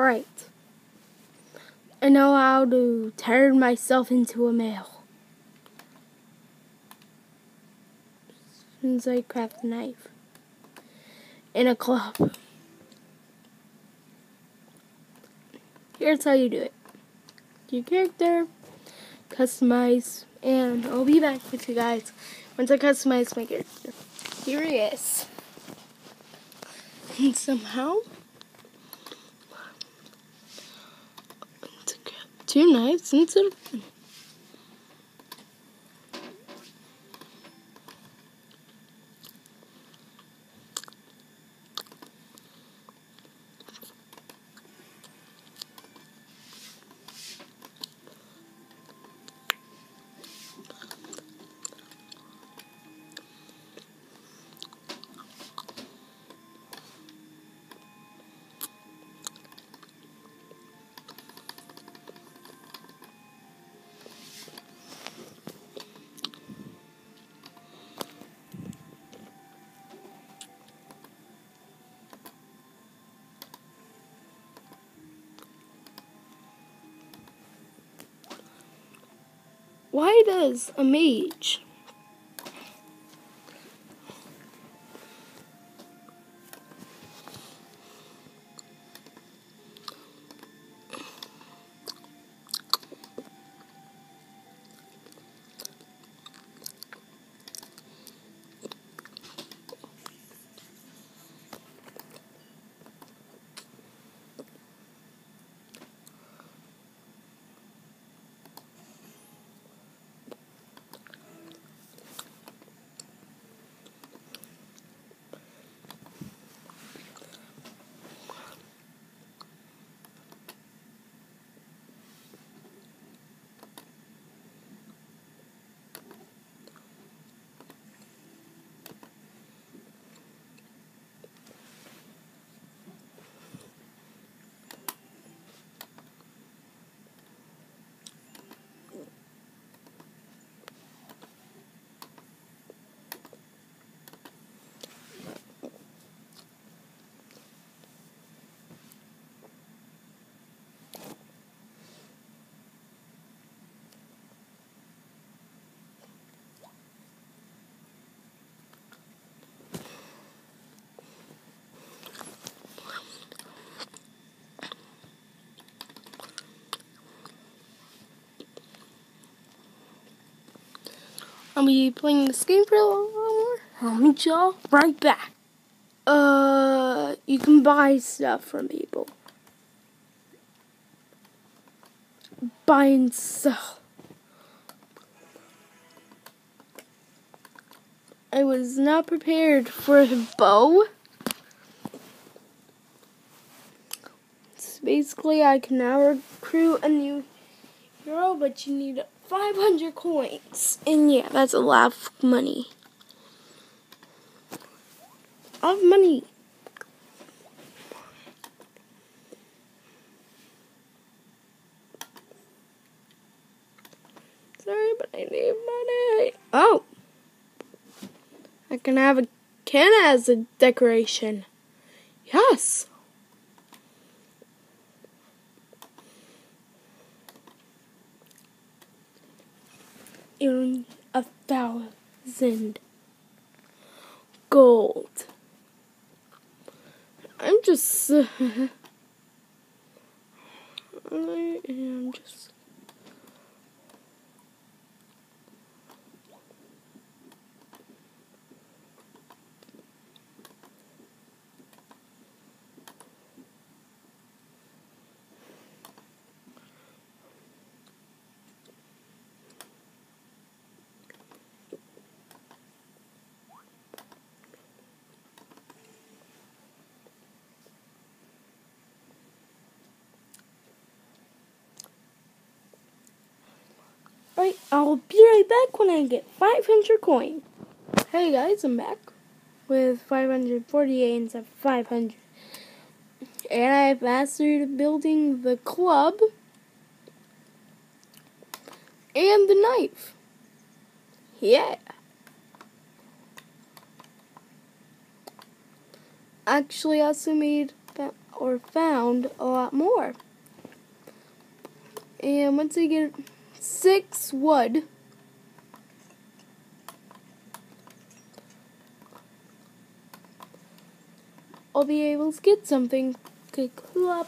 Alright. I know how to turn myself into a male. Since I craft a knife. In a club. Here's how you do it. Your character, customize, and I'll be back with you guys once I customize my character. Here he is. And somehow two knives instead of Why does a mage I'll be playing this game for a little more. I'll meet y'all right back. Uh, you can buy stuff from people. Buy and sell. I was not prepared for a bow. So basically, I can now recruit a new hero, but you need 500 coins. And yeah, that's a lot of money. Of money. Sorry, but I need money. Oh. I can have a can as a decoration. Yes. earn a thousand gold. I'm just. I am just. Alright, I'll be right back when I get 500 coins. Hey guys, I'm back with 548 instead of 500. And I've mastered building the club and the knife. Yeah. Actually, I also made or found a lot more. And once I get six wood, I'll be able to get something. To clue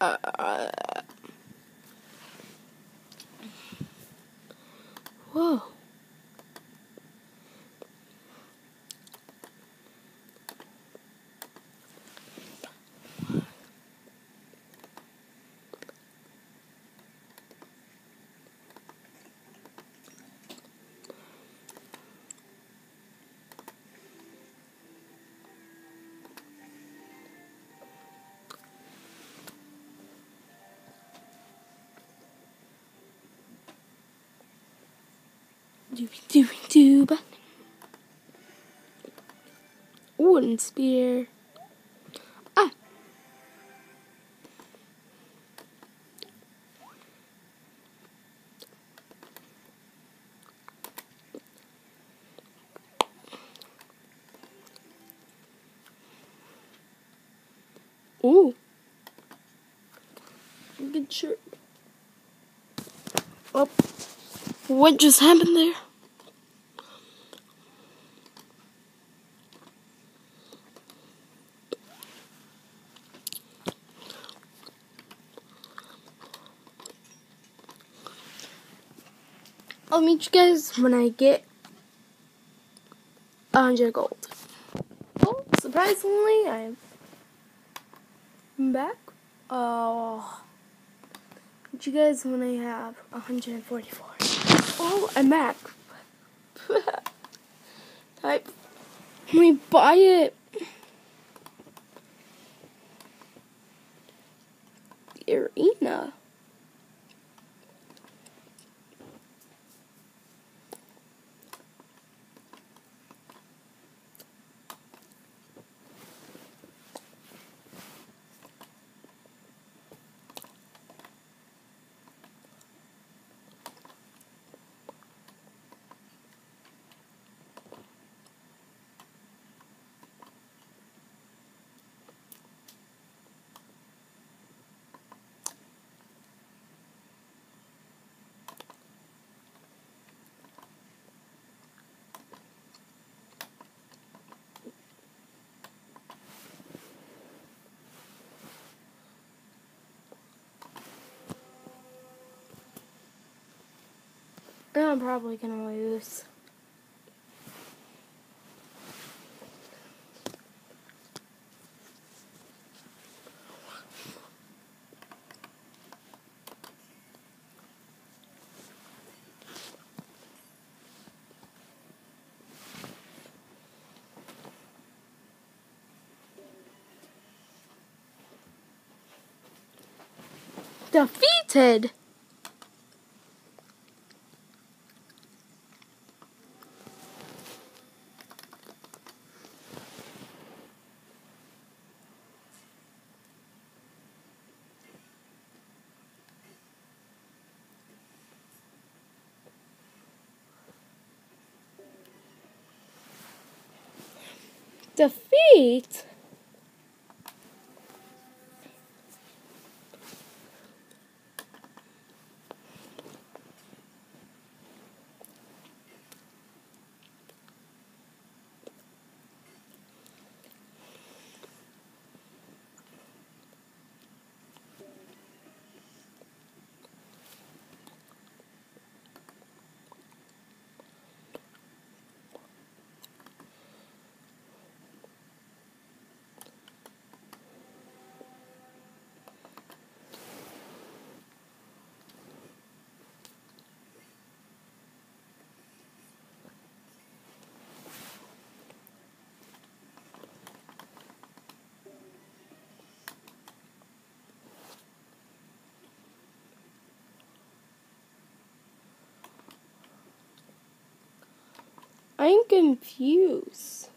Uh, Doobie doobie dooba. Wooden spear. Ah. Ooh. Good shirt. Oh. What just happened there? I'll meet you guys when I get a hundred gold. Well, surprisingly, I'm back. Oh, meet you guys when I have 144. Oh, I'm back. Let me buy it. The I'm probably gonna lose. Defeated! Defeat I'm confused.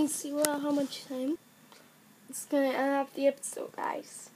Me see what how much time. It's gonna end up the episode, guys.